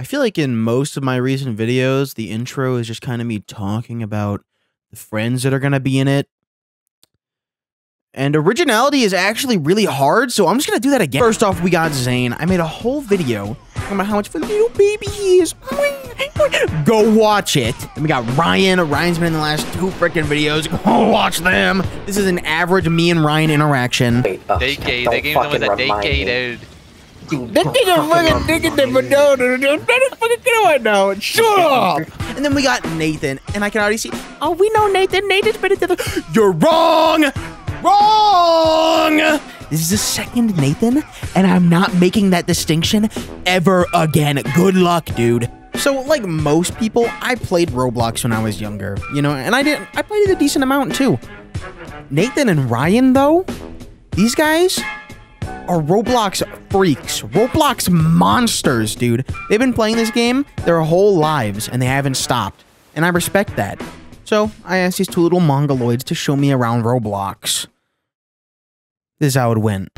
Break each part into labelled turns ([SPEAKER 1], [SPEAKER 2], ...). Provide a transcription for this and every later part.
[SPEAKER 1] I feel like in most of my recent videos, the intro is just kind of me talking about the friends that are going to be in it. And originality is actually really hard, so I'm just going to do that again. First off, we got Zane. I made a whole video talking about how much of a little baby he is. Go watch it. Then we got Ryan. Ryan's been in the last two freaking videos. Go watch them. This is an average me and Ryan interaction.
[SPEAKER 2] Wait, oh,
[SPEAKER 3] Day
[SPEAKER 2] shit,
[SPEAKER 3] gay. They gave them
[SPEAKER 2] fucking
[SPEAKER 3] a day
[SPEAKER 2] remind
[SPEAKER 3] gay, dude.
[SPEAKER 2] Dude,
[SPEAKER 1] That nigga
[SPEAKER 2] fucking
[SPEAKER 1] thinking that, but
[SPEAKER 2] remind
[SPEAKER 1] no,
[SPEAKER 2] me.
[SPEAKER 1] no, no, no, better fucking get away now. Shut up. And then we got Nathan, and I can already see. Oh, we know Nathan. Nathan's better than the. You're wrong. Wrong. This is the second Nathan, and I'm not making that distinction ever again. Good luck, dude. So, like most people, I played Roblox when I was younger, you know, and I didn't. I played it a decent amount too. Nathan and Ryan, though, these guys are Roblox freaks, Roblox monsters, dude. They've been playing this game their whole lives and they haven't stopped. And I respect that. So I asked these two little mongoloids to show me around Roblox. This is how it went.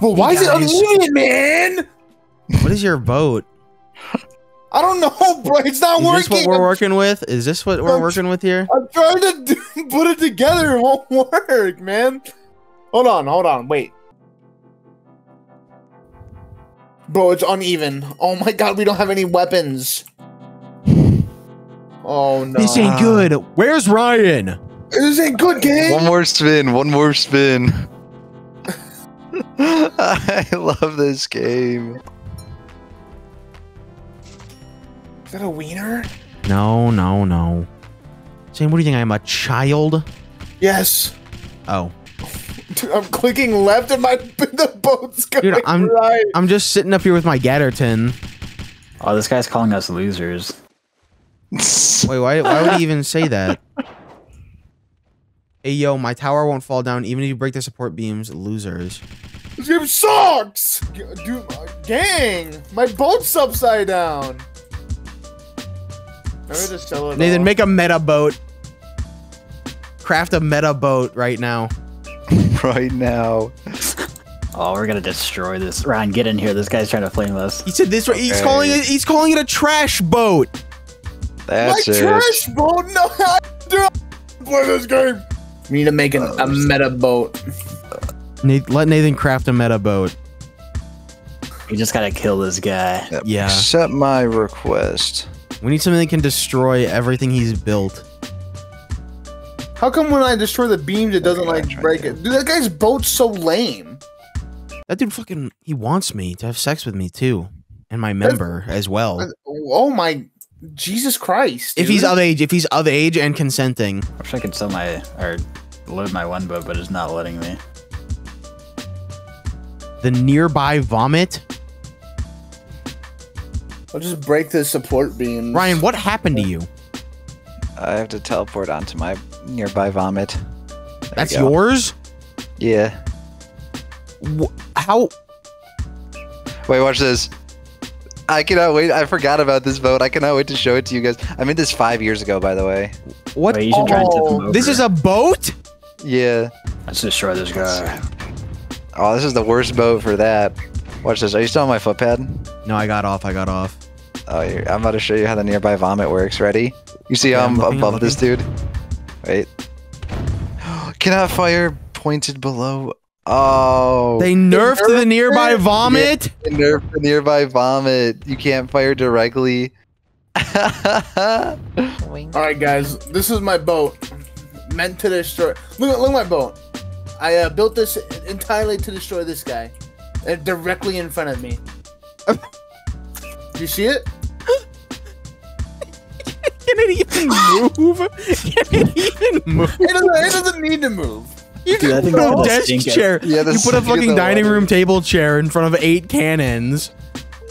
[SPEAKER 4] Well, why is it
[SPEAKER 1] guys.
[SPEAKER 4] uneven, man?
[SPEAKER 1] What is your vote?
[SPEAKER 4] I don't know, bro. It's not
[SPEAKER 1] Is
[SPEAKER 4] working.
[SPEAKER 1] this what we're
[SPEAKER 4] I'm-
[SPEAKER 1] working with? Is this what we're
[SPEAKER 4] I'm-
[SPEAKER 1] working with here?
[SPEAKER 4] I'm trying to do, put it together. It won't work, man. Hold on, hold on, wait. Bro, it's uneven. Oh my god, we don't have any weapons. Oh no.
[SPEAKER 1] This ain't good. Where's Ryan?
[SPEAKER 4] This ain't good, gang.
[SPEAKER 5] One more spin. One more spin. I love this game.
[SPEAKER 4] Is that a wiener?
[SPEAKER 1] No, no, no. Shane, what do you think? I'm a child?
[SPEAKER 4] Yes.
[SPEAKER 1] Oh.
[SPEAKER 4] Dude, I'm clicking left and my the boat's going
[SPEAKER 1] Dude, I'm-
[SPEAKER 4] right.
[SPEAKER 1] I'm just sitting up here with my Gatterton.
[SPEAKER 6] Oh, this guy's calling us losers.
[SPEAKER 1] Wait, why, why would he even say that? Hey, yo, my tower won't fall down even if you break the support beams. Losers.
[SPEAKER 4] This game sucks! G- Dude, uh, gang! My boat's upside down! Let me just sell it
[SPEAKER 1] Nathan,
[SPEAKER 4] all.
[SPEAKER 1] make a meta boat. Craft a meta boat right now.
[SPEAKER 5] right now.
[SPEAKER 6] Oh, we're gonna destroy this. Ryan, get in here. This guy's trying to flame us.
[SPEAKER 1] He said this. He's calling it. He's calling it a trash boat.
[SPEAKER 5] That's
[SPEAKER 4] My
[SPEAKER 5] it.
[SPEAKER 4] trash boat! No, I do play this game! We need to make an, a meta boat.
[SPEAKER 1] Nate, let Nathan craft a meta boat.
[SPEAKER 6] We just gotta kill this guy.
[SPEAKER 5] Yep.
[SPEAKER 1] Yeah.
[SPEAKER 5] Accept my request.
[SPEAKER 1] We need something that can destroy everything he's built.
[SPEAKER 4] How come when I destroy the beams it doesn't
[SPEAKER 5] Okay,
[SPEAKER 4] like break it? Dude, that guy's boat's so lame.
[SPEAKER 1] That dude fucking. He wants me to have sex with me too, and my member as well.
[SPEAKER 4] Oh my Jesus Christ.
[SPEAKER 1] If he's of age, if he's of age and consenting.
[SPEAKER 6] I wish I could sell my or load my one boat, but it's not letting me.
[SPEAKER 1] The nearby vomit.
[SPEAKER 4] I'll just break the support beams.
[SPEAKER 1] Ryan, what happened to you?
[SPEAKER 5] I have to teleport onto my nearby vomit. There
[SPEAKER 1] That's
[SPEAKER 5] go.
[SPEAKER 1] yours.
[SPEAKER 5] Yeah.
[SPEAKER 1] Wh- How?
[SPEAKER 5] Wait, watch this. I cannot wait. I forgot about this boat. I cannot wait to show it to you guys. I made this five years ago, by the way.
[SPEAKER 1] What?
[SPEAKER 6] Wait, you should try and tip
[SPEAKER 4] Oh,
[SPEAKER 6] him over.
[SPEAKER 1] This is a boat.
[SPEAKER 5] Yeah.
[SPEAKER 6] Let's destroy this guy.
[SPEAKER 5] Oh, this is the worst boat for that. Watch this. Are you still on my footpad?
[SPEAKER 1] No, I got off. I got off.
[SPEAKER 5] Oh, you're, I'm about to show you how the nearby vomit works. Ready? You see
[SPEAKER 1] Yeah, I'm
[SPEAKER 5] I'm,
[SPEAKER 1] looking, I'm
[SPEAKER 5] above this dude? Wait. Cannot fire pointed below. Oh.
[SPEAKER 1] They nerfed the
[SPEAKER 4] nerfed
[SPEAKER 1] nearby
[SPEAKER 4] it?
[SPEAKER 1] vomit.
[SPEAKER 5] They nerfed the nearby vomit. You can't fire directly.
[SPEAKER 4] Alright guys, this is my boat. Meant to destroy look look at my boat. I uh, built this entirely to destroy this guy. Uh, directly in front of me. Do you see it?
[SPEAKER 1] Can it even move? Can it even move?
[SPEAKER 4] It doesn't, it doesn't need to move.
[SPEAKER 1] You
[SPEAKER 6] Dude, I
[SPEAKER 1] put a desk chair.
[SPEAKER 5] Yeah,
[SPEAKER 1] you put a fucking dining
[SPEAKER 5] water.
[SPEAKER 1] room table chair in front of eight cannons.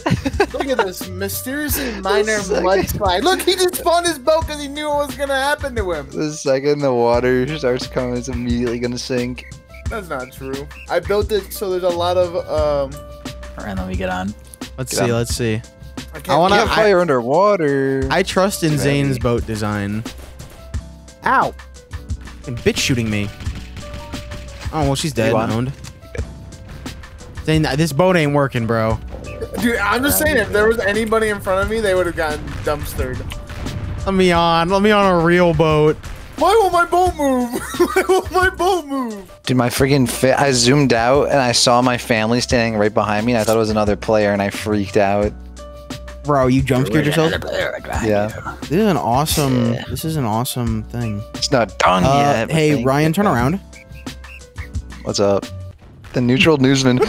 [SPEAKER 4] Look at this mysteriously minor mudslide. Look, he just spawned his boat because he knew what was gonna happen to him.
[SPEAKER 5] The second the water starts coming, it's immediately gonna sink.
[SPEAKER 4] That's not true. I built it so there's a lot of um.
[SPEAKER 6] And then we get on.
[SPEAKER 1] Let's
[SPEAKER 5] Get
[SPEAKER 1] see.
[SPEAKER 5] on.
[SPEAKER 1] Let's see.
[SPEAKER 4] I, can't
[SPEAKER 1] I wanna-
[SPEAKER 5] Can't fire underwater.
[SPEAKER 1] I trust in
[SPEAKER 5] Ready.
[SPEAKER 1] Zane's boat design. Ow! Fucking bitch shooting me. Oh well, she's dead.
[SPEAKER 5] You.
[SPEAKER 1] Owned. Zane, this boat ain't working, bro.
[SPEAKER 4] Dude, I'm just saying, if there was anybody in front of me, they would have gotten dumpstered.
[SPEAKER 1] Let me on. Let me on a real boat.
[SPEAKER 4] Why won't my boat move? Why won't my boat move?
[SPEAKER 5] Dude, my freaking fit. I zoomed out and I saw my family standing right behind me. And I thought it was another player, and I freaked out.
[SPEAKER 1] Bro, you jump scared yourself.
[SPEAKER 5] Yeah,
[SPEAKER 1] This is an awesome. This is an awesome thing.
[SPEAKER 5] it's not done
[SPEAKER 1] Uh,
[SPEAKER 5] yet.
[SPEAKER 1] hey, Ryan, turn around.
[SPEAKER 5] What's up? The neutral newsman.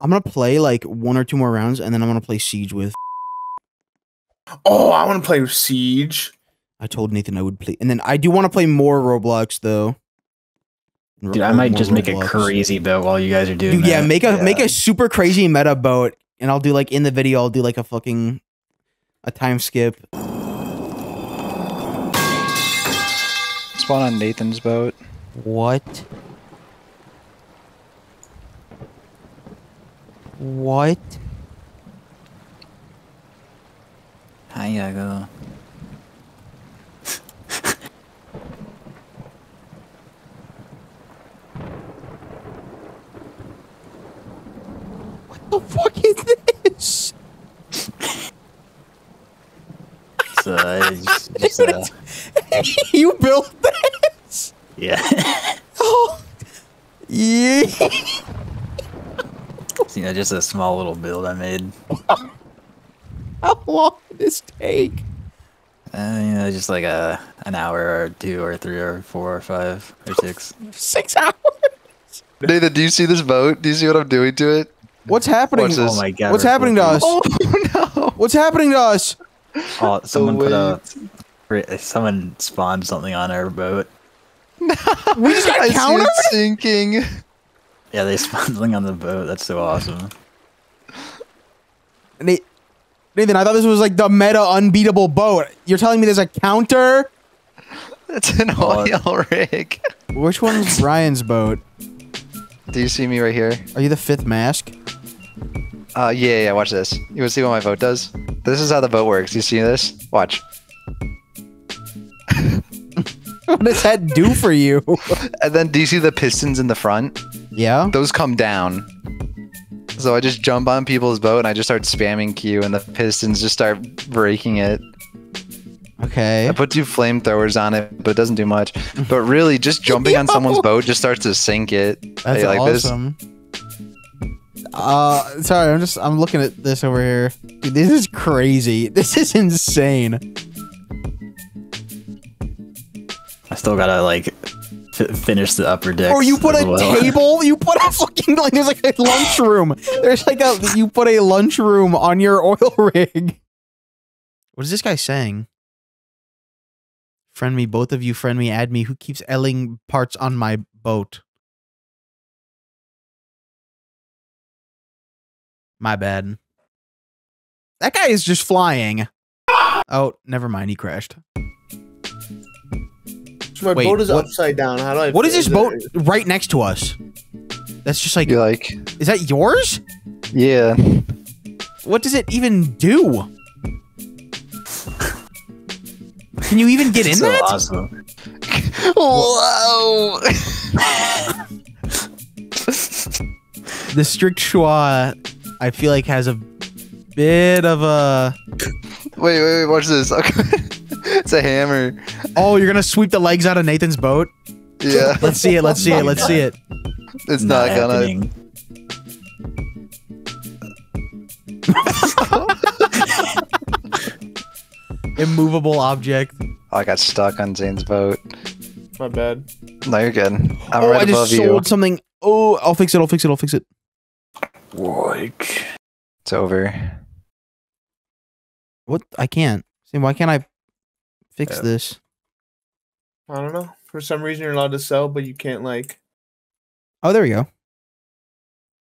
[SPEAKER 1] I'm gonna play like one or two more rounds, and then I'm gonna play Siege with.
[SPEAKER 4] Oh, I want to play Siege.
[SPEAKER 1] I told Nathan I would play, and then I do want to play more Roblox though.
[SPEAKER 6] Dude, I uh, might just make a crazy boat while you guys are doing
[SPEAKER 1] Dude, yeah, make a
[SPEAKER 5] Yeah.
[SPEAKER 1] make a super crazy meta boat, and I'll do like in the video. I'll do like a fucking a time skip.
[SPEAKER 5] Spawn on Nathan's boat.
[SPEAKER 1] What? What?
[SPEAKER 6] Hiyago.
[SPEAKER 1] The fuck is this?
[SPEAKER 6] So, it's just, uh,
[SPEAKER 1] you built this?
[SPEAKER 6] yeah.
[SPEAKER 1] Oh, yeah.
[SPEAKER 6] You know, just a small little build I made.
[SPEAKER 1] How long did this take?
[SPEAKER 6] Uh, you know, just like a an hour or two or three or four or five or six.
[SPEAKER 1] Six hours.
[SPEAKER 5] Nathan, do you see this boat? Do you see what I'm doing to it?
[SPEAKER 1] What's happening?
[SPEAKER 5] Watch this.
[SPEAKER 6] Oh my god.
[SPEAKER 1] What's
[SPEAKER 6] we're
[SPEAKER 1] happening to us?
[SPEAKER 5] Oh no!
[SPEAKER 1] What's happening to us?
[SPEAKER 6] Oh, someone put a someone spawned something on our boat.
[SPEAKER 1] We just got
[SPEAKER 5] I see
[SPEAKER 1] countered?
[SPEAKER 5] it sinking.
[SPEAKER 6] Yeah, they spawned something on the boat. That's so awesome.
[SPEAKER 1] Nathan, I thought this was like the meta unbeatable boat. You're telling me there's a counter?
[SPEAKER 5] It's an
[SPEAKER 6] Oh.
[SPEAKER 5] oil rig.
[SPEAKER 1] Which one's Ryan's boat?
[SPEAKER 5] Do you see me right here?
[SPEAKER 1] Are you the fifth mask?
[SPEAKER 5] Uh, yeah, yeah. Watch this. You want to see what my boat does? This is how the boat works. You see this? Watch.
[SPEAKER 1] What does that do for you?
[SPEAKER 5] And then do you see the pistons in the front?
[SPEAKER 1] Yeah.
[SPEAKER 5] Those come down. So I just jump on people's boat and I just start spamming Q, and the pistons just start breaking it.
[SPEAKER 1] Okay.
[SPEAKER 5] I put two flamethrowers on it, but it doesn't do much. But really, just jumping on someone's boat just starts to sink it.
[SPEAKER 1] That's
[SPEAKER 5] Hey, like this?
[SPEAKER 1] awesome. Uh, sorry, I'm just I'm looking at this over here. Dude, this is crazy. This is insane.
[SPEAKER 6] I still gotta like f- finish the upper deck.
[SPEAKER 1] Or you put a table. You put a fucking like there's like a lunchroom. There's like a you put a lunchroom on your oil rig. What is this guy saying? Friend me, both of you. Friend me, add me. Who keeps elling parts on my boat? My bad. That guy is just flying. Oh, never mind. He crashed.
[SPEAKER 4] So my
[SPEAKER 1] Wait,
[SPEAKER 4] boat is
[SPEAKER 1] what-
[SPEAKER 4] upside down. How do I?
[SPEAKER 1] What is this
[SPEAKER 4] it-
[SPEAKER 1] boat right next to us? That's just like,
[SPEAKER 5] You like?
[SPEAKER 1] is that yours?
[SPEAKER 5] Yeah.
[SPEAKER 1] What does it even do? Can you even get in
[SPEAKER 6] so
[SPEAKER 1] that?
[SPEAKER 6] awesome.
[SPEAKER 5] Whoa!
[SPEAKER 1] The strict schwa, I feel like has a bit of a.
[SPEAKER 5] wait, wait, wait! Watch this. Okay. It's a hammer.
[SPEAKER 1] Oh, you're gonna sweep the legs out of Nathan's boat.
[SPEAKER 5] Yeah,
[SPEAKER 1] Let's see it. Let's see it. Let's see it.
[SPEAKER 5] it's not, gonna.
[SPEAKER 1] Immovable object.
[SPEAKER 5] Oh, I got stuck on Zane's boat.
[SPEAKER 4] My bad.
[SPEAKER 5] No, you're good. I'm
[SPEAKER 1] oh,
[SPEAKER 5] right
[SPEAKER 1] I
[SPEAKER 5] above
[SPEAKER 1] just
[SPEAKER 5] you.
[SPEAKER 1] sold something. Oh, I'll fix it. I'll fix it. I'll fix it.
[SPEAKER 6] Like,
[SPEAKER 5] It's over.
[SPEAKER 1] What? I can't. See, why can't I fix
[SPEAKER 6] Yeah.
[SPEAKER 1] this?
[SPEAKER 4] I don't know. For some reason, you're allowed to sell, but you can't like.
[SPEAKER 1] Oh, there we go.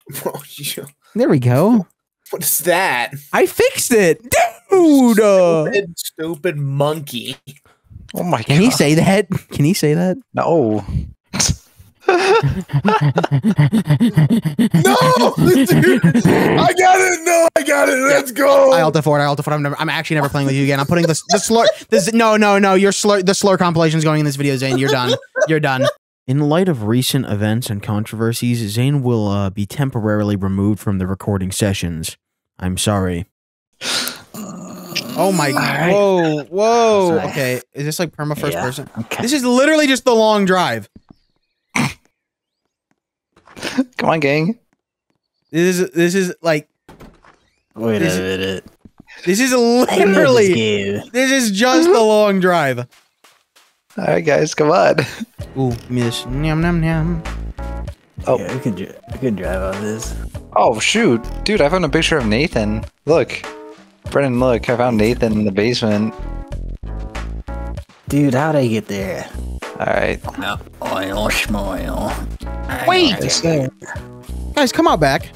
[SPEAKER 4] Bro, you-
[SPEAKER 1] There we go.
[SPEAKER 4] What's that?
[SPEAKER 1] I fixed it, dude. uh,
[SPEAKER 4] Stupid, stupid monkey.
[SPEAKER 5] Oh my god!
[SPEAKER 1] can
[SPEAKER 5] god.
[SPEAKER 1] he say that? Can he say that?
[SPEAKER 5] no?
[SPEAKER 4] No, dude, I got it. No, I got it. Let's go.
[SPEAKER 1] I alta for it. I alta for it. I'm never. I'm actually never playing with you again. I'm putting this the slur. This no no no. Your slur. The slur compilation is going in this video, Zane. You're done. You're done. In light of recent events and controversies, Zane will uh, be temporarily removed from the recording sessions. I'm sorry. Oh my!
[SPEAKER 6] Alright.
[SPEAKER 1] Whoa! Whoa! Okay, is this like perma first
[SPEAKER 6] Yeah,
[SPEAKER 1] person?
[SPEAKER 6] Okay.
[SPEAKER 1] This is literally just the long drive.
[SPEAKER 5] Come on, gang.
[SPEAKER 1] This is this is like
[SPEAKER 6] Wait
[SPEAKER 1] Is
[SPEAKER 6] a minute.
[SPEAKER 1] this is
[SPEAKER 6] I know this
[SPEAKER 1] literally this is just the long drive.
[SPEAKER 5] All right, guys, come on.
[SPEAKER 1] Ooh, miss. Nyam nyam nyam.
[SPEAKER 5] Oh.
[SPEAKER 6] Yeah, we could dri- we could drive on this.
[SPEAKER 5] Oh shoot, dude! I found a picture of Nathan. Look, Brendan, look! I found Nathan in the basement.
[SPEAKER 6] Dude, how'd I get there?
[SPEAKER 5] All right.
[SPEAKER 6] No, oil schmoil. I
[SPEAKER 1] Wait!
[SPEAKER 6] got
[SPEAKER 5] Yes,
[SPEAKER 6] there.
[SPEAKER 1] Guys, come out back.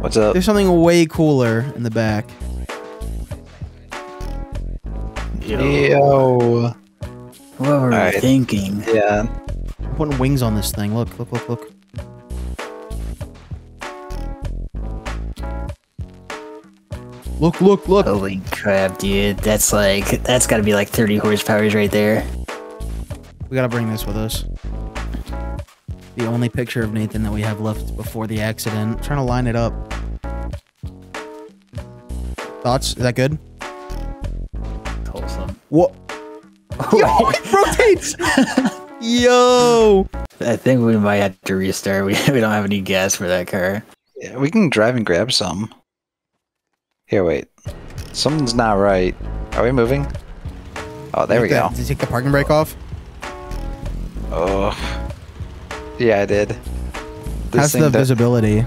[SPEAKER 5] What's up?
[SPEAKER 1] There's something way cooler in the back.
[SPEAKER 6] Yo,
[SPEAKER 5] Yo.
[SPEAKER 6] what were we
[SPEAKER 5] Alright.
[SPEAKER 6] thinking?
[SPEAKER 5] Yeah.
[SPEAKER 1] I'm putting wings on this thing. Look, look, look, look. Look, look, look.
[SPEAKER 6] Holy crap, dude. That's like, that's gotta be like 30 horsepower right there.
[SPEAKER 1] We gotta bring this with us. The only picture of Nathan that we have left before the accident. trying to line it up. Thoughts? Is that good?
[SPEAKER 6] Wholesome.
[SPEAKER 1] What? Yo, it rotates! Yo!
[SPEAKER 6] I think we might have to restart. We, we don't have any gas for that car.
[SPEAKER 5] yeah. We can drive and grab some. Here, wait. Something's not right. Are we moving? Oh, there we
[SPEAKER 1] Take
[SPEAKER 5] go.
[SPEAKER 1] Did you take the parking brake off?
[SPEAKER 5] Oh. Yeah, I did. This
[SPEAKER 1] How's the visibility?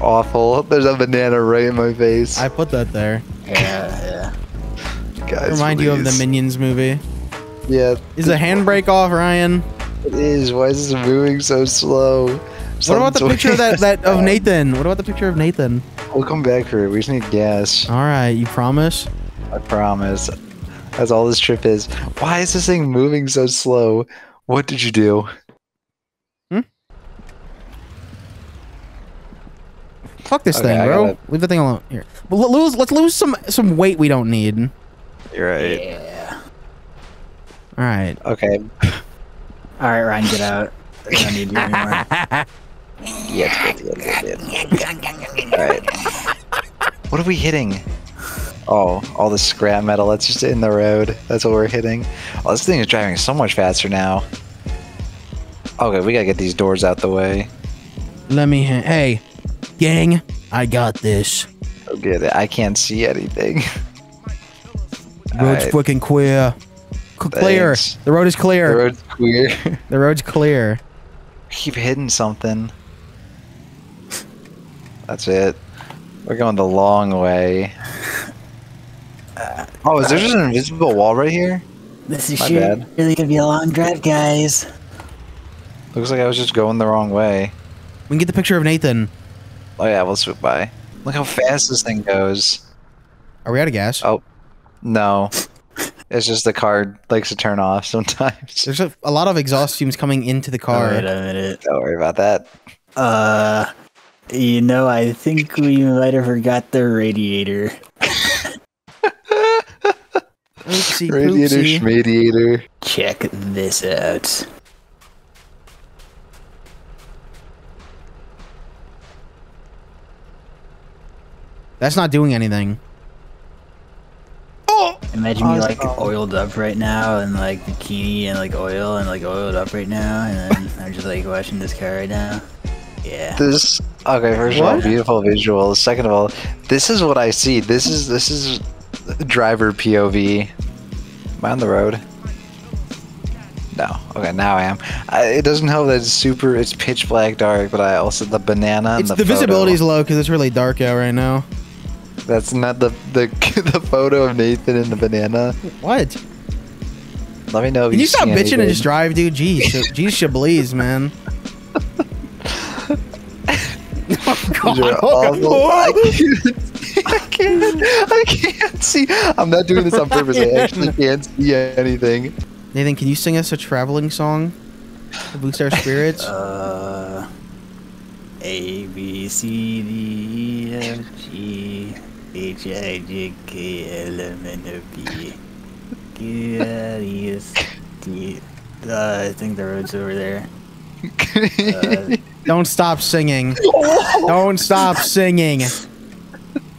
[SPEAKER 5] awful. There's a banana right in my face.
[SPEAKER 1] I put that there.
[SPEAKER 6] Yeah, yeah.
[SPEAKER 5] Guys,
[SPEAKER 1] Remind you of the. Minions movie.
[SPEAKER 5] Yeah,
[SPEAKER 1] Is the handbrake off, Ryan?
[SPEAKER 5] it is. Why is this moving so slow?
[SPEAKER 1] What about the picture of that, that of Nathan? What about the picture of Nathan?
[SPEAKER 5] We'll come back for it. We just need gas.
[SPEAKER 1] All right, you promise?
[SPEAKER 5] I promise. That's all this trip is. Why is this thing moving so slow? What did you do?
[SPEAKER 1] Fuck this
[SPEAKER 5] Okay,
[SPEAKER 1] thing,
[SPEAKER 5] I
[SPEAKER 1] bro.
[SPEAKER 5] gotta-
[SPEAKER 1] Leave the thing alone. Here, well, lose. Let's lose some some weight we don't need.
[SPEAKER 5] You're right.
[SPEAKER 6] Yeah.
[SPEAKER 1] All right.
[SPEAKER 5] Okay.
[SPEAKER 6] All right, Ryan, get out. I don't need you anymore.
[SPEAKER 5] Yeah, it's good. Good. Alright. What are we hitting? Oh, all the scrap metal that's just in the road. That's what we're hitting. Oh, this thing is driving so much faster now. Okay, we gotta get these doors out the way.
[SPEAKER 1] Let me. Ha- hey, gang, I got this.
[SPEAKER 5] Oh, good. I can't see anything.
[SPEAKER 1] Road's
[SPEAKER 5] Alright.
[SPEAKER 1] fucking queer. C- clear.
[SPEAKER 5] Thanks.
[SPEAKER 1] The road is clear.
[SPEAKER 5] The road's queer.
[SPEAKER 1] The road's clear.
[SPEAKER 5] Keep hitting something. That's it. We're going the long way. Oh, is there just an invisible wall right here?
[SPEAKER 6] This is
[SPEAKER 5] My
[SPEAKER 6] sure
[SPEAKER 5] bad.
[SPEAKER 6] really gonna be a long drive, guys.
[SPEAKER 5] Looks like I was just going the wrong way.
[SPEAKER 1] We can get the picture of Nathan.
[SPEAKER 5] Oh yeah, we'll swoop by. Look how fast this thing goes.
[SPEAKER 1] Are we out of gas?
[SPEAKER 5] Oh, no. It's just the car likes to turn off sometimes.
[SPEAKER 1] There's a, a lot of exhaust fumes coming into the car.
[SPEAKER 6] wait a minute.
[SPEAKER 5] Don't worry about that.
[SPEAKER 6] Uh, you know, I think we might have forgot the radiator.
[SPEAKER 1] Oopsie
[SPEAKER 5] Radiator
[SPEAKER 1] poopsie.
[SPEAKER 6] Check this out.
[SPEAKER 1] That's not doing anything. Oh!
[SPEAKER 6] Imagine me like
[SPEAKER 5] Awesome.
[SPEAKER 6] oiled up right now and like bikini and like oil and like oiled up right now and then I'm just like watching this car right now. Yeah.
[SPEAKER 5] This okay. First of all, beautiful visuals. Second of all, this is what I see. This is this is driver POV. Am I on the road? No. Okay, now I am. I, it doesn't help that it's super. It's pitch black dark, but I also the banana. And
[SPEAKER 1] It's
[SPEAKER 5] the,
[SPEAKER 1] the, visibility's
[SPEAKER 5] photo.
[SPEAKER 1] low because it's really dark out right now.
[SPEAKER 5] That's not the the the photo of Nathan and the banana.
[SPEAKER 1] What?
[SPEAKER 5] Let me know. If
[SPEAKER 1] Can you stop bitching
[SPEAKER 5] anything.
[SPEAKER 1] and just drive, dude? Jeez, sh- jeez, Chablis, man. God.
[SPEAKER 5] These are awful. I can't, I can't. I can't see. I'm not doing this on purpose. I actually can't see anything.
[SPEAKER 1] Nathan, can you sing us a traveling song to boost our spirits?
[SPEAKER 6] Uh, A B C D E F G H I J K L M N O P Q R E S T. Uh, I think the road's over there. Uh,
[SPEAKER 1] Don't stop singing. Don't stop singing.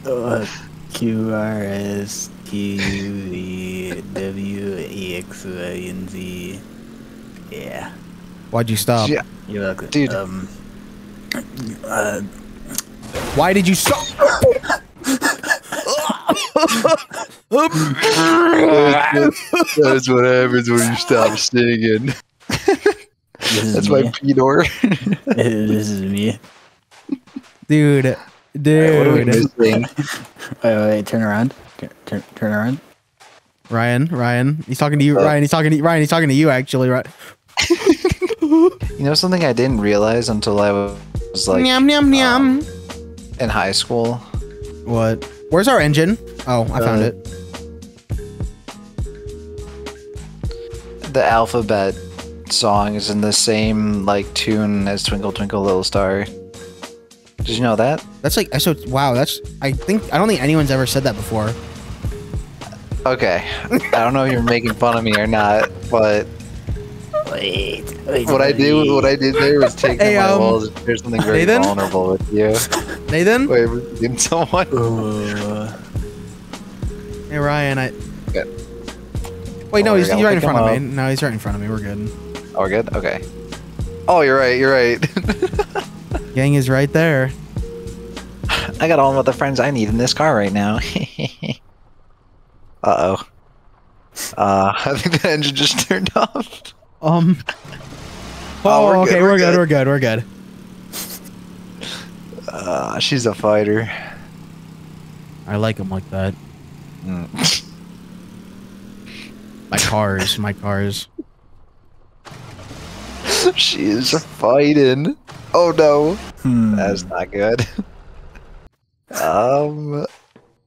[SPEAKER 6] uh, Q R S T U V W E X Y and Z. Yeah,
[SPEAKER 1] Why'd you stop?
[SPEAKER 5] Yeah.
[SPEAKER 6] you're welcome.
[SPEAKER 5] Dude.
[SPEAKER 6] Um, uh,
[SPEAKER 1] Why did you stop?
[SPEAKER 5] That's what happens when you stop singing.
[SPEAKER 6] this
[SPEAKER 5] That's
[SPEAKER 6] me.
[SPEAKER 5] my Peter.
[SPEAKER 6] this is me.
[SPEAKER 1] Dude.
[SPEAKER 5] What are we
[SPEAKER 1] Dude.
[SPEAKER 6] Wait, wait, wait, turn around. Turn, turn, turn around.
[SPEAKER 1] Ryan, Ryan. He's talking to you. Ryan, he's talking to Ryan, he's talking to you actually, right?
[SPEAKER 5] You know something I didn't realize until I was like
[SPEAKER 1] Nyam nyam
[SPEAKER 5] um, in high school.
[SPEAKER 1] What? Where's our engine? Oh, I found
[SPEAKER 5] Uh,
[SPEAKER 1] it.
[SPEAKER 5] The alphabet song is in the same like tune as Twinkle Twinkle Little Star. Did you know that?
[SPEAKER 1] That's like I so wow, that's I think I don't think anyone's ever said that before.
[SPEAKER 5] Okay. I don't know if you're making fun of me or not, but
[SPEAKER 6] Wait, wait.
[SPEAKER 5] what I did what I did there was take
[SPEAKER 1] Hey,
[SPEAKER 5] down my
[SPEAKER 1] um,
[SPEAKER 5] walls and share something very
[SPEAKER 1] Nathan?
[SPEAKER 5] vulnerable with you.
[SPEAKER 1] Nathan?
[SPEAKER 5] Wait, we're getting someone.
[SPEAKER 6] Uh,
[SPEAKER 1] Hey Ryan, I
[SPEAKER 5] Yeah.
[SPEAKER 1] Wait, no,
[SPEAKER 5] Oh,
[SPEAKER 1] he's, he's right in front of
[SPEAKER 5] him
[SPEAKER 1] me. No, he's right in front of me. We're good.
[SPEAKER 5] Oh, we're good? Okay. Oh, you're right, you're right.
[SPEAKER 1] Gang is right there.
[SPEAKER 5] I got all of the friends I need in this car right now. Uh oh. Uh, I think the engine just turned off.
[SPEAKER 1] Um
[SPEAKER 5] Oh,
[SPEAKER 1] Oh,
[SPEAKER 5] we're good,
[SPEAKER 1] okay,
[SPEAKER 5] we're
[SPEAKER 1] we're good,
[SPEAKER 5] good.
[SPEAKER 1] we're good, we're good.
[SPEAKER 5] Uh, she's a fighter.
[SPEAKER 1] I like him like that.
[SPEAKER 5] Mm.
[SPEAKER 1] My cars, my cars.
[SPEAKER 5] she is fighting. Oh no,
[SPEAKER 6] hmm.
[SPEAKER 5] that's not good. Um,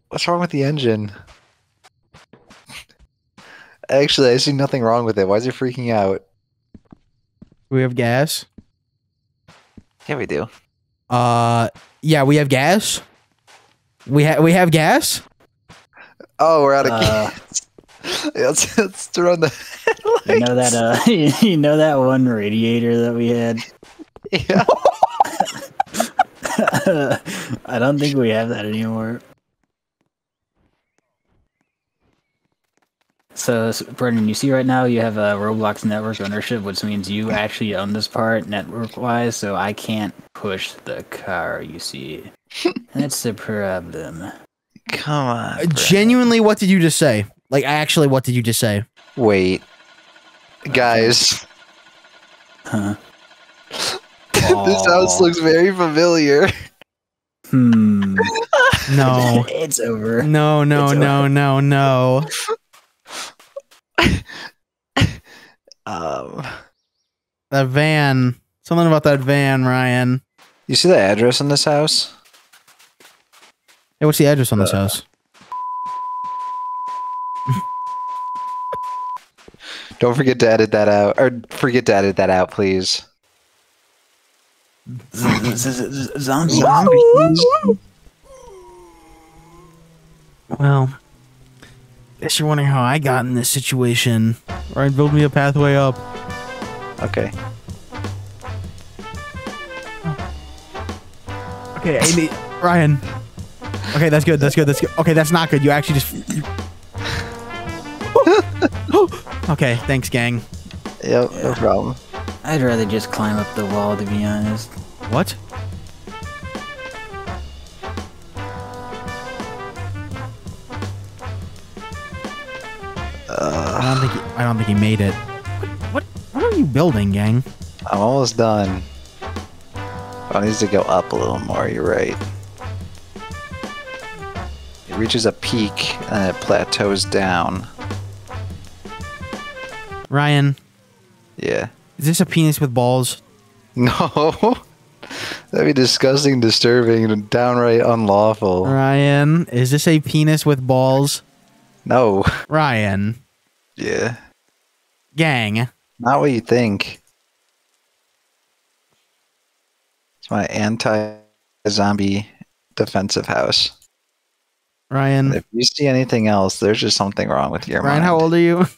[SPEAKER 5] what's wrong with the engine? Actually, I see nothing wrong with it. Why is it freaking out?
[SPEAKER 1] We have gas.
[SPEAKER 5] Yeah, we do.
[SPEAKER 1] Uh yeah, we have gas. We have we have gas?
[SPEAKER 5] Oh, we're out of
[SPEAKER 6] Uh,
[SPEAKER 5] gas. let's, let's turn on the.
[SPEAKER 6] You know that uh, you know that one radiator that we had.
[SPEAKER 5] Yeah.
[SPEAKER 6] I don't think we have that anymore. So, s- Brendan, you see right now you have a Roblox network ownership, which means you actually own this part network-wise. So I can't push the car. You see, that's the problem.
[SPEAKER 5] Come on.
[SPEAKER 1] Uh,
[SPEAKER 5] Brett.
[SPEAKER 1] Genuinely, what did you just say? Like actually what did you just say?
[SPEAKER 5] Wait, guys.
[SPEAKER 6] Huh?
[SPEAKER 5] this house looks very familiar.
[SPEAKER 6] Hmm.
[SPEAKER 1] No.
[SPEAKER 6] it's over.
[SPEAKER 1] No, no,
[SPEAKER 6] It's
[SPEAKER 1] no,
[SPEAKER 6] over.
[SPEAKER 1] no, no.
[SPEAKER 5] Um,
[SPEAKER 1] That van. Something about that van, Ryan.
[SPEAKER 5] you see the address in this house?
[SPEAKER 1] Hey, what's the address on this
[SPEAKER 5] Uh,
[SPEAKER 1] house?
[SPEAKER 5] Don't forget to edit that out, or forget to edit that out, please.
[SPEAKER 6] Zombie.
[SPEAKER 1] Well, guess you're wondering how I got in this situation. Ryan, build me a pathway up.
[SPEAKER 5] Okay.
[SPEAKER 1] Okay, Amy, Ryan. Okay, that's good. That's good. That's good. Okay, that's not good. You actually just. you- okay, thanks, gang.
[SPEAKER 5] Yep, no problem.
[SPEAKER 6] I'd rather just climb up the wall, to be honest.
[SPEAKER 1] What? I don't think he made it. What, what what are you building, gang?
[SPEAKER 5] I'm almost done. It needs to go up a little more. You're right. It reaches a peak and it plateaus down.
[SPEAKER 1] Ryan,
[SPEAKER 5] Yeah.
[SPEAKER 1] is this a penis with balls?
[SPEAKER 5] No. That'd be disgusting, disturbing, and downright unlawful.
[SPEAKER 1] Ryan, is this a penis with balls?
[SPEAKER 5] No.
[SPEAKER 1] Ryan,
[SPEAKER 5] Yeah.
[SPEAKER 1] Gang.
[SPEAKER 5] Not what you think. It's my anti-zombie defensive house.
[SPEAKER 1] Ryan,
[SPEAKER 5] If you see anything else, there's just something wrong with your
[SPEAKER 1] Ryan,
[SPEAKER 5] mind.
[SPEAKER 1] how old are you?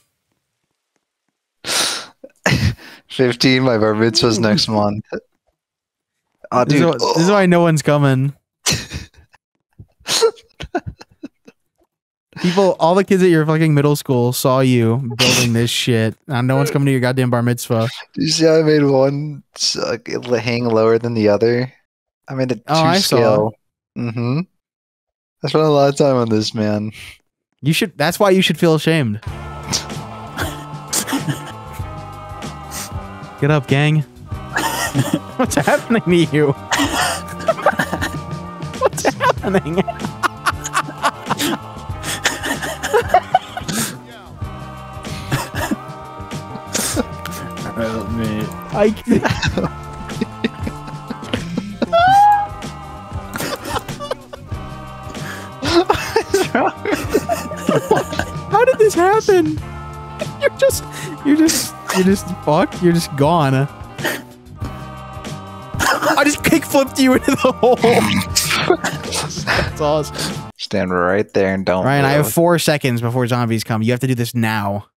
[SPEAKER 5] 15. My bar mitzvah's next month. Oh,
[SPEAKER 1] This is,
[SPEAKER 5] dude.
[SPEAKER 1] why, this is why no one's coming. People, all the kids at your fucking middle school saw you building this shit. Now no one's coming to your goddamn bar mitzvah.
[SPEAKER 5] Do you see how I made one suck, hang lower than the other? I made a two
[SPEAKER 1] Oh, I
[SPEAKER 5] scale. Mm-hmm. I spent a lot of time on this, man.
[SPEAKER 1] You should. That's why you should feel ashamed. Get up, gang. What's happening to you? What's happening? I. How did this happen? You're just, you're just, you're just fucked. You're just gone. I just kick flipped you into the hole. That's awesome.
[SPEAKER 5] Stand right there and don't.
[SPEAKER 1] Ryan, I have four seconds before zombies come. You have to do this now.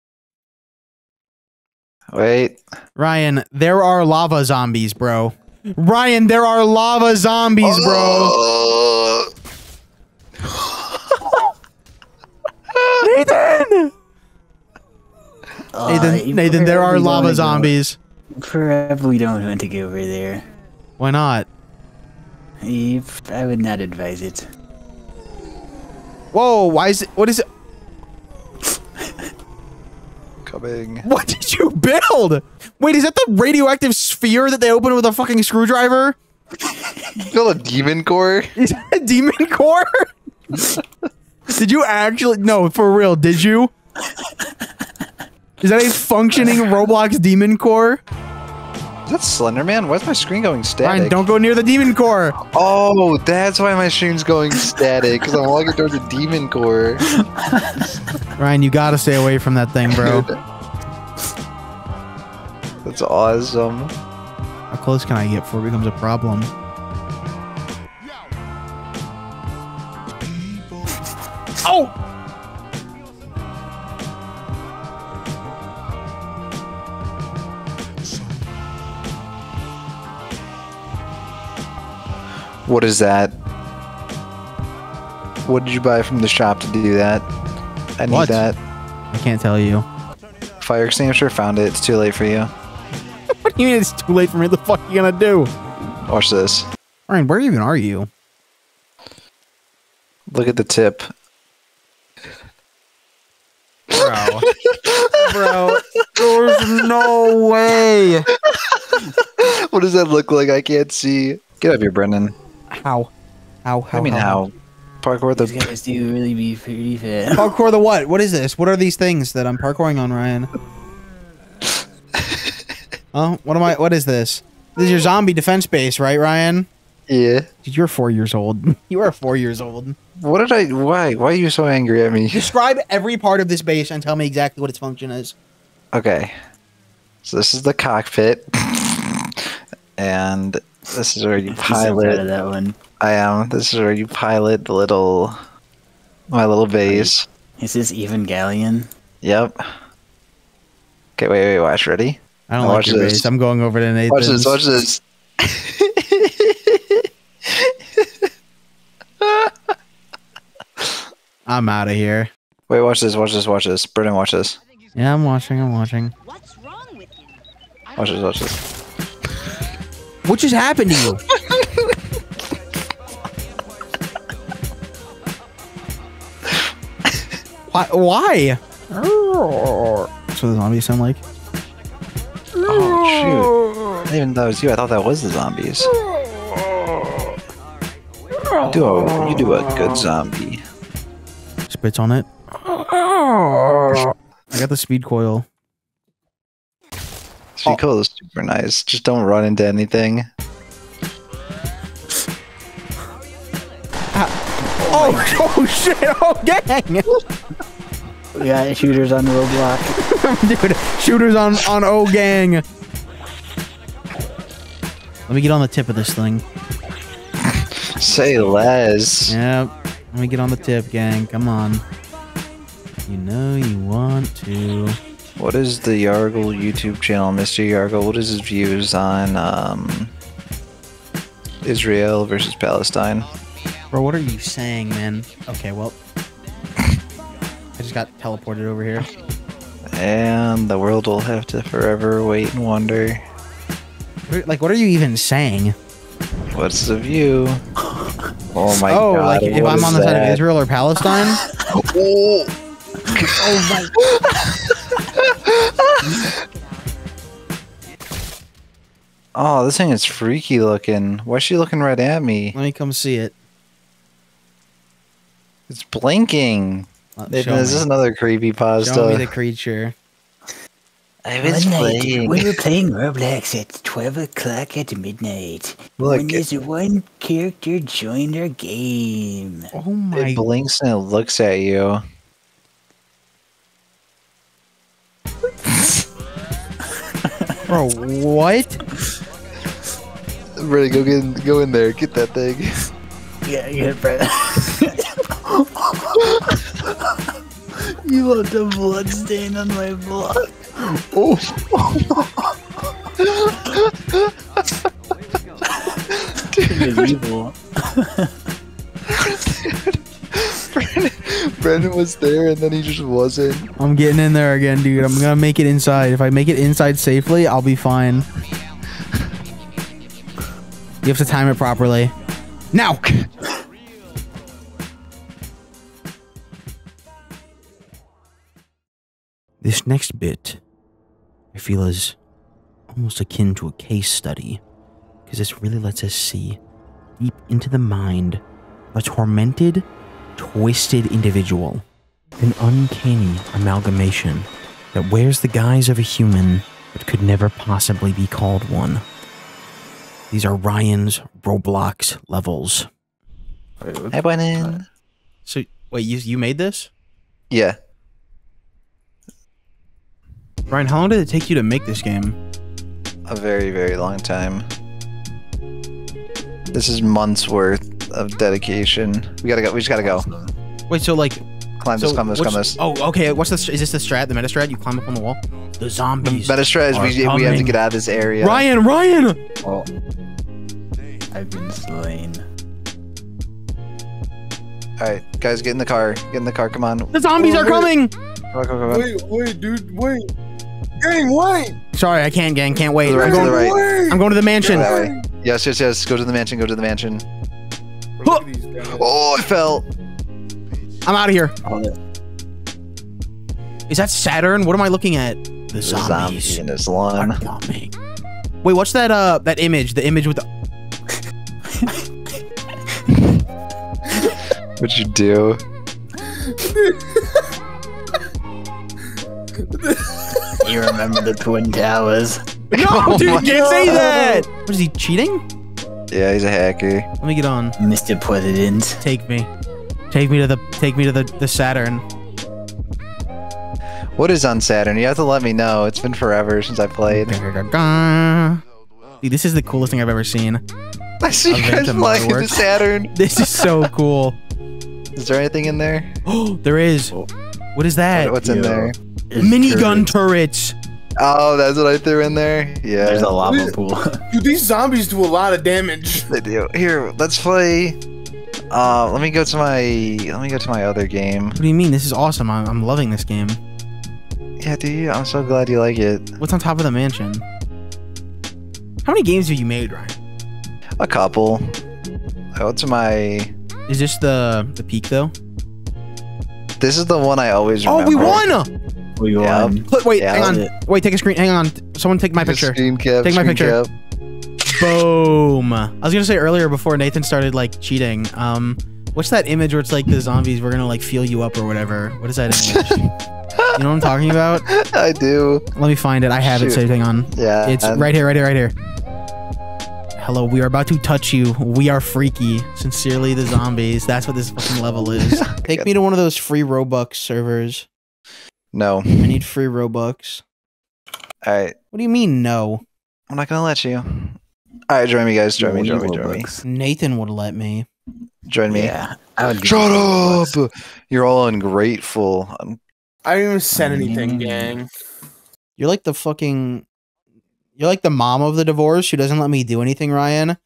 [SPEAKER 5] Wait.
[SPEAKER 1] Ryan, there are lava zombies, bro. Ryan, there are lava zombies, bro. Nathan!
[SPEAKER 6] Uh,
[SPEAKER 1] Nathan, Nathan, there are lava zombies.
[SPEAKER 6] Forever we don't want to go over there.
[SPEAKER 1] Why not?
[SPEAKER 6] If- I would not advise it.
[SPEAKER 1] Whoa, why is it? What is it?
[SPEAKER 5] Coming.
[SPEAKER 1] What did you build? Wait, is that the radioactive sphere that they opened with a fucking screwdriver?
[SPEAKER 5] Build a demon core?
[SPEAKER 1] Is that a demon core? did you actually? No, for real, did you? Is that a functioning Roblox demon core?
[SPEAKER 5] Is that Slenderman? Why is my screen going static?
[SPEAKER 1] Ryan, don't go near the demon core.
[SPEAKER 5] Oh, that's why my stream's going static because I'm walking towards the demon core.
[SPEAKER 1] Ryan, you gotta stay away from that thing, bro.
[SPEAKER 5] That's awesome.
[SPEAKER 1] How close can I get before it becomes a problem? Oh!
[SPEAKER 5] What is that? What did you buy from the shop to do that? I need
[SPEAKER 1] What?
[SPEAKER 5] that.
[SPEAKER 1] I can't tell you.
[SPEAKER 5] Fire extinguisher, found it. It's too late for you.
[SPEAKER 1] What do you mean it's too late for me? What the fuck are you gonna do?
[SPEAKER 5] Watch this.
[SPEAKER 1] Ryan, where even are you?
[SPEAKER 5] Look at the tip.
[SPEAKER 1] Bro. Bro, there's no way.
[SPEAKER 5] What does that look like? I can't see. Get up here, Brendan.
[SPEAKER 1] How? How? How?
[SPEAKER 5] I mean, how? Parkour the.
[SPEAKER 6] These guys do really be pretty fat.
[SPEAKER 1] Parkour the what? What is this? What are these things that I'm parkouring on, Ryan? Oh, what am I? What is this? This is your zombie defense base, right, Ryan?
[SPEAKER 5] Yeah.
[SPEAKER 1] Dude, you're four years old. You are four years old.
[SPEAKER 5] What did I? Why? Why are you so angry at me?
[SPEAKER 1] Describe every part of this base and tell me exactly what its function is.
[SPEAKER 5] Okay. So this is the cockpit, and this is where you
[SPEAKER 6] I'm so proud of
[SPEAKER 5] pilot.
[SPEAKER 6] that one.
[SPEAKER 5] I am. This is where you pilot the little, my little base.
[SPEAKER 6] Is this Evangelion?
[SPEAKER 5] Yep. Okay, wait, wait, watch. Ready?
[SPEAKER 1] I don't
[SPEAKER 5] Now
[SPEAKER 1] like
[SPEAKER 5] watch
[SPEAKER 1] your
[SPEAKER 5] this.
[SPEAKER 1] base. I'm going over to Nathan's.
[SPEAKER 5] Watch this. Watch this.
[SPEAKER 1] I'm out of here.
[SPEAKER 5] Wait, watch this. Watch this. Watch this. Brendan, watch this.
[SPEAKER 1] Yeah, I'm watching. I'm watching.
[SPEAKER 2] What's wrong with you?
[SPEAKER 5] Watch this. Watch this.
[SPEAKER 1] What just happened to you? why? Why? That's what the zombies sound like.
[SPEAKER 5] Oh, shoot. I didn't even know it was you. I thought that was the zombies. Do a, you do a good zombie.
[SPEAKER 1] Spits on it. I got the speed coil.
[SPEAKER 5] Speed coil is super nice. Just don't run into anything. Ah.
[SPEAKER 1] Oh, oh shit! Oh dang!
[SPEAKER 6] we got shooters on the roadblock.
[SPEAKER 1] Dude, shooters on on O gang. Let me get on the tip of this thing.
[SPEAKER 5] Say less.
[SPEAKER 1] Yep. Let me get on the tip, gang. Come on. You know you want to.
[SPEAKER 5] What is the Yarghle YouTube channel, Mr. Yarghle? What is his views on um, Israel versus Palestine?
[SPEAKER 1] Bro, what are you saying, man? Okay, well. I just got teleported over here.
[SPEAKER 5] And the world will have to forever wait and wonder.
[SPEAKER 1] Like, what are you even saying?
[SPEAKER 5] What's the view? Oh my
[SPEAKER 1] oh,
[SPEAKER 5] god.
[SPEAKER 1] like if
[SPEAKER 5] what
[SPEAKER 1] I'm on the side of? Israel or Palestine?
[SPEAKER 5] Oh. oh my. oh, this thing is freaky looking. Why is she looking right at me?
[SPEAKER 1] Let me come see it.
[SPEAKER 5] It's blinking. Is
[SPEAKER 1] show
[SPEAKER 5] this
[SPEAKER 1] me.
[SPEAKER 5] another creepy
[SPEAKER 1] Show me the creature.
[SPEAKER 5] I
[SPEAKER 6] One night, we were playing Roblox at 12 o'clock at midnight.
[SPEAKER 5] Look,
[SPEAKER 6] when this one character joined our game.
[SPEAKER 1] Oh my
[SPEAKER 5] It blinks and it looks at you.
[SPEAKER 1] bro, what?
[SPEAKER 5] Ready, go get in, go in there, get that thing.
[SPEAKER 6] Yeah, yeah, bro. you left a blood stain on my block. Oh. evil.
[SPEAKER 5] Brendan was there and then he just wasn't.
[SPEAKER 1] I'm getting in there again, dude. I'm gonna make it inside. If I make it inside safely, I'll be fine. You have to time it properly. Now! This next bit, I feel is almost akin to a case study, because this really lets us see deep into the mind of a tormented, twisted individual an uncanny amalgamation that wears the guise of a human but could never possibly be called one. These are Ryan's Roblox levels.
[SPEAKER 5] I went in.
[SPEAKER 1] So wait, you you made this?
[SPEAKER 5] Yeah.
[SPEAKER 1] Ryan, how long did it take you to make this game?
[SPEAKER 5] A very, very long time. This is months worth of dedication. We gotta go. We just gotta go.
[SPEAKER 1] Wait, so like
[SPEAKER 5] Climb this,
[SPEAKER 1] so
[SPEAKER 5] climb this, climb this.
[SPEAKER 1] Oh, okay. What's this? Is this the strat? The meta strat? You climb up on the wall. The zombies.
[SPEAKER 5] Better strategy.
[SPEAKER 1] are
[SPEAKER 5] We, we have to get out of this area.
[SPEAKER 1] Ryan, Ryan.
[SPEAKER 6] Oh. I've been slain.
[SPEAKER 5] Alright, guys, get in the car. Get in the car. Come on.
[SPEAKER 1] The zombies
[SPEAKER 4] Oh,
[SPEAKER 1] are
[SPEAKER 4] wait.
[SPEAKER 1] coming.
[SPEAKER 5] Come on, come on, come on.
[SPEAKER 4] Wait, wait, dude, wait. Gang, wait.
[SPEAKER 1] Sorry, I can't, gang. Can't wait.
[SPEAKER 5] To the right,
[SPEAKER 1] I'm
[SPEAKER 5] to
[SPEAKER 1] going,
[SPEAKER 5] the right.
[SPEAKER 4] Wait.
[SPEAKER 1] I'm going to the mansion.
[SPEAKER 5] That way. Yes, yes, yes. Go to the mansion. Go to the mansion.
[SPEAKER 4] Look at these guys.
[SPEAKER 5] Oh, I fell.
[SPEAKER 1] I'm out of here.
[SPEAKER 6] Oh,
[SPEAKER 1] Is that Saturn? What am I looking at? The
[SPEAKER 5] The
[SPEAKER 1] zombies.
[SPEAKER 5] zombie in his
[SPEAKER 1] are
[SPEAKER 5] lawn.
[SPEAKER 1] Wait, what's that? Uh, that image. The image with the.
[SPEAKER 5] What'd you do?
[SPEAKER 6] you remember the Twin Towers?
[SPEAKER 1] No,
[SPEAKER 5] Oh
[SPEAKER 1] dude,
[SPEAKER 5] my
[SPEAKER 1] you can't say that. What is he cheating?
[SPEAKER 5] Yeah, he's a hacker.
[SPEAKER 1] Let me get on.
[SPEAKER 6] Mr. President.
[SPEAKER 1] Take me. Take me to the. Take me to the the Saturn.
[SPEAKER 5] What is on Saturn? You have to let me know. It's been forever since I played.
[SPEAKER 1] Dude, this is the coolest thing I've ever seen.
[SPEAKER 5] I see you guys
[SPEAKER 1] of
[SPEAKER 5] flying into Saturn.
[SPEAKER 1] This is so cool.
[SPEAKER 5] Is there anything in there?
[SPEAKER 1] Oh, there is. Oh. What is that?
[SPEAKER 5] What's in
[SPEAKER 6] Yo.
[SPEAKER 5] there?
[SPEAKER 6] It's
[SPEAKER 1] Minigun
[SPEAKER 6] turrets.
[SPEAKER 1] turrets.
[SPEAKER 5] Oh, that's what I threw in there. Yeah,
[SPEAKER 6] There's a lava
[SPEAKER 4] Wait.
[SPEAKER 6] pool.
[SPEAKER 4] Dude, these zombies do a lot of damage.
[SPEAKER 5] they do. Here, let's play. Uh, let me go to my. Let me go to my other game.
[SPEAKER 1] What do you mean? This is awesome. I'm, I'm loving this game.
[SPEAKER 5] Yeah, dude. I'm so glad you like it.
[SPEAKER 1] What's on top of the mansion? How many games have you made, Ryan?
[SPEAKER 5] A couple. I go to my.
[SPEAKER 1] Is this the the peak though?
[SPEAKER 5] This is the one I always Remember.
[SPEAKER 1] Oh,
[SPEAKER 5] remember.
[SPEAKER 1] we won!
[SPEAKER 6] We
[SPEAKER 5] Yeah.
[SPEAKER 6] won.
[SPEAKER 1] Put- Wait,
[SPEAKER 5] Yeah,
[SPEAKER 1] hang on.
[SPEAKER 6] that's
[SPEAKER 1] Wait, take a screen. Hang on. Someone take my picture.
[SPEAKER 5] Cap.
[SPEAKER 1] Take my picture.
[SPEAKER 5] cap.
[SPEAKER 1] Boom. I was gonna say earlier before Nathan started like cheating. Um, what's that image where it's like the zombies? We're gonna like feel you up or whatever. What is that image? you know what I'm talking about?
[SPEAKER 5] I do.
[SPEAKER 1] Let me find it. I have it
[SPEAKER 5] Shoot.
[SPEAKER 1] saved. Hang on.
[SPEAKER 5] Yeah.
[SPEAKER 1] It's
[SPEAKER 5] and-
[SPEAKER 1] right here. Right here. Right here. Hello, we are about to touch you. We are freaky. Sincerely, the zombies. That's what this fucking level is. Take me to one of those free Robux servers.
[SPEAKER 5] No.
[SPEAKER 1] I need free Robux.
[SPEAKER 5] All right.
[SPEAKER 1] What do you mean, no?
[SPEAKER 5] I'm not gonna let you. All right, join me, guys. Join me. Join me. Join me.
[SPEAKER 1] Nathan would let me.
[SPEAKER 5] Join me.
[SPEAKER 6] Yeah. I would
[SPEAKER 5] Shut
[SPEAKER 6] you Robux.
[SPEAKER 5] up! You're all ungrateful. I'm-
[SPEAKER 4] I didn't even send anything, mm. gang.
[SPEAKER 1] You're like the fucking. You're like the mom of the divorce who doesn't let me do anything, Ryan.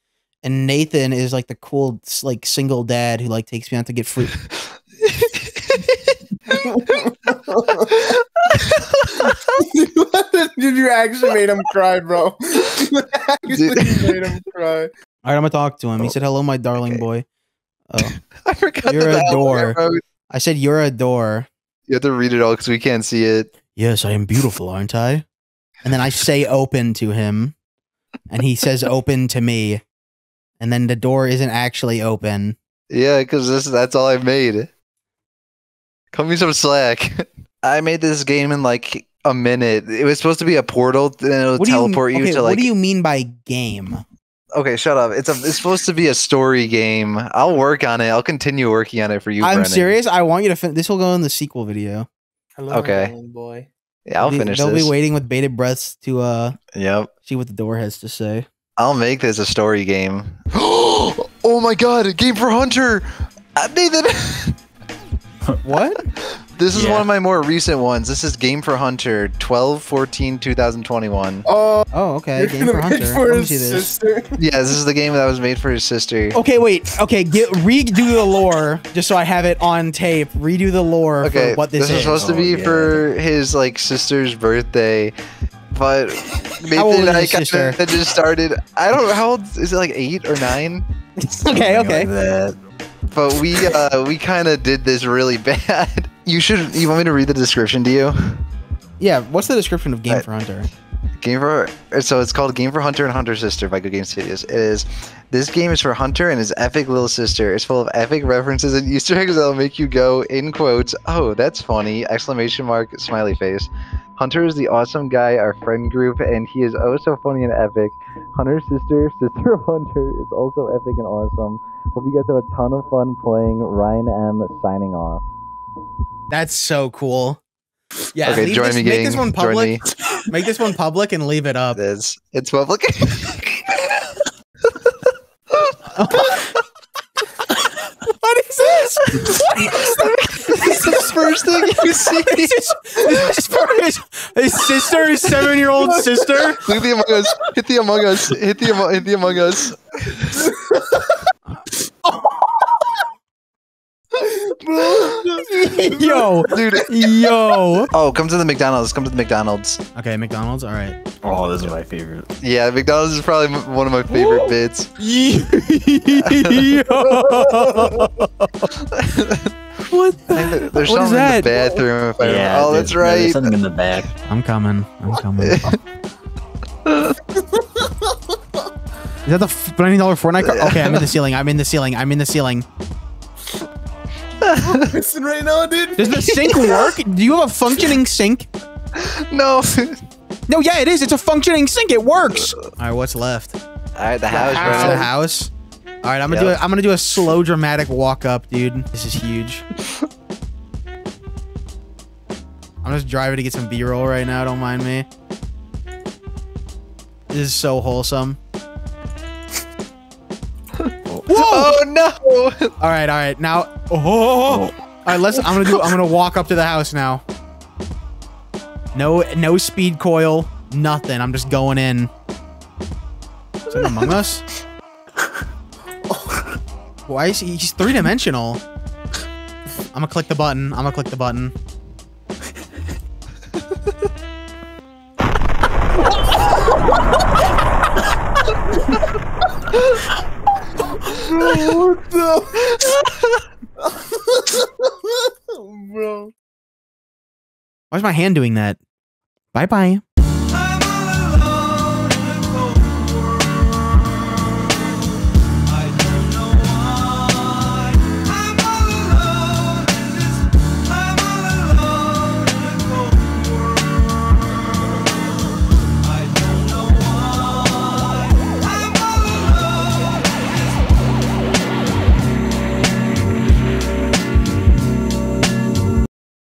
[SPEAKER 1] And Nathan is like the cool, like single dad who like takes me out to get free.
[SPEAKER 4] Dude, you actually made him cry, bro. You actually made him cry.
[SPEAKER 1] All right, I'm gonna talk to him. He oh, said, "Hello, my darling
[SPEAKER 5] Okay.
[SPEAKER 1] boy." Oh,
[SPEAKER 5] I forgot
[SPEAKER 1] You're
[SPEAKER 5] that
[SPEAKER 1] a
[SPEAKER 5] that
[SPEAKER 1] door.
[SPEAKER 5] wrote.
[SPEAKER 1] I said, "You're a door."
[SPEAKER 5] You have to read it all because we can't see it.
[SPEAKER 1] Yes, I am beautiful, aren't I? And then I say open to him, and he says open to me, and then the door isn't actually open.
[SPEAKER 5] Yeah, because this that's all I made. Cut me some slack. I made this game in like a minute. It was supposed to be a portal, and it'll
[SPEAKER 1] What do you,
[SPEAKER 5] teleport you,
[SPEAKER 1] okay,
[SPEAKER 5] to
[SPEAKER 1] what do you mean by game?
[SPEAKER 5] Okay, shut up. It's a. It's supposed to be a story game. I'll work on it. I'll continue working on it for you.
[SPEAKER 1] I'm
[SPEAKER 5] Brennan.
[SPEAKER 1] serious. I want you to. Fin- this will go in the sequel video.
[SPEAKER 4] Hello,
[SPEAKER 5] Okay.
[SPEAKER 4] boy.
[SPEAKER 5] Yeah, I'll
[SPEAKER 1] They-
[SPEAKER 5] finish
[SPEAKER 1] They'll
[SPEAKER 5] this.
[SPEAKER 1] be waiting with bated breaths to uh
[SPEAKER 5] Yep.
[SPEAKER 1] see what the door has to say.
[SPEAKER 5] I'll make this a story game. oh my god, a game for Hunter! Uh, Nathan!
[SPEAKER 1] What?
[SPEAKER 5] this is
[SPEAKER 6] Yeah.
[SPEAKER 5] one of my more recent ones. This is Game for Hunter 12 14 2021.
[SPEAKER 4] Oh,
[SPEAKER 1] Oh, okay. Game for Hunter.
[SPEAKER 4] for his
[SPEAKER 1] see this.
[SPEAKER 4] sister.
[SPEAKER 5] Yeah, this is the game that was made for his sister.
[SPEAKER 1] Okay, wait. Okay, get redo the lore just so I have it on tape. Redo the lore
[SPEAKER 5] Okay,
[SPEAKER 1] for what this,
[SPEAKER 5] this, is
[SPEAKER 1] is.
[SPEAKER 5] supposed to
[SPEAKER 6] Oh,
[SPEAKER 5] be
[SPEAKER 6] yeah.
[SPEAKER 5] for his like sister's birthday, but
[SPEAKER 1] How old
[SPEAKER 5] Nathan and I
[SPEAKER 1] his
[SPEAKER 5] kind of just started. I don't know how old is it, like eight or nine?
[SPEAKER 1] okay, okay.
[SPEAKER 6] Like that.
[SPEAKER 5] But we uh we kind of did this really bad. You should. You want me to read the description to you?
[SPEAKER 1] Yeah, what's the description of Game
[SPEAKER 5] Right.
[SPEAKER 1] for Hunter?
[SPEAKER 5] Game for so it's called Game for Hunter and Hunter Sister by Good Game Studios. It is this game is for Hunter and his epic little sister. It's full of epic references and Easter eggs that'll make you go in quotes. Oh, that's funny! Exclamation mark! Smiley face. Hunter is the awesome guy, our friend group, and he is oh so funny and epic. Hunter's sister, sister of Hunter, is also epic and awesome. Hope you guys have a ton of fun playing. Ryan M signing off.
[SPEAKER 1] That's so cool. Yeah,
[SPEAKER 5] okay,
[SPEAKER 1] leave
[SPEAKER 5] join
[SPEAKER 1] this,
[SPEAKER 5] me,
[SPEAKER 1] make
[SPEAKER 5] gang.
[SPEAKER 1] this one
[SPEAKER 5] Join me.
[SPEAKER 1] public. Make this one public and leave it up.
[SPEAKER 5] It is. It's public.
[SPEAKER 1] What is this? What is
[SPEAKER 5] It's the first thing you see.
[SPEAKER 1] this? Is this is for his, his sister, his seven-year-old sister.
[SPEAKER 5] Look at the Among Us. Hit the Among Us. Hit the Amo- hit the Among Us.
[SPEAKER 1] Yo,
[SPEAKER 5] Dude.
[SPEAKER 1] yo.
[SPEAKER 5] Oh, come to the McDonald's. Come to the McDonald's.
[SPEAKER 1] Okay, McDonald's. All right.
[SPEAKER 6] Oh, this is my favorite.
[SPEAKER 5] Yeah, McDonald's is probably one of my favorite bits.
[SPEAKER 1] Yo. what
[SPEAKER 5] I think that There's
[SPEAKER 1] What is
[SPEAKER 5] something
[SPEAKER 1] that?
[SPEAKER 5] in the bathroom. If I
[SPEAKER 6] Yeah.
[SPEAKER 5] oh,
[SPEAKER 6] there-
[SPEAKER 5] that's
[SPEAKER 6] There's
[SPEAKER 5] right.
[SPEAKER 6] something in the back.
[SPEAKER 1] I'm coming. I'm coming. Is that the f- twenty dollar Fortnite card? Okay, I'm in the ceiling. I'm in the ceiling. I'm in the ceiling.
[SPEAKER 4] Listen right now, dude.
[SPEAKER 1] Does the sink work? Do you have a functioning sink?
[SPEAKER 5] No.
[SPEAKER 1] No, yeah, it is. It's a functioning sink. It works. All right, what's left?
[SPEAKER 5] All right, the house,
[SPEAKER 1] Back to the house. All right, I'm gonna do.
[SPEAKER 5] Yep.
[SPEAKER 1] A, I'm gonna do a slow, dramatic walk up, dude. This is huge. I'm just driving to get some B-roll right now. Don't mind me. This is so wholesome. Whoa!
[SPEAKER 5] Oh no!
[SPEAKER 1] All right, all right. Now, oh, oh, oh, oh, all right. Let's. I'm gonna do. I'm gonna walk up to the house now. No, no speed coil. Nothing. I'm just going in. Is it Among Us? Why is he? He's three dimensional. I'm gonna click the button. I'm gonna click the button.
[SPEAKER 4] Bro.
[SPEAKER 1] Why's my hand doing that? Bye bye.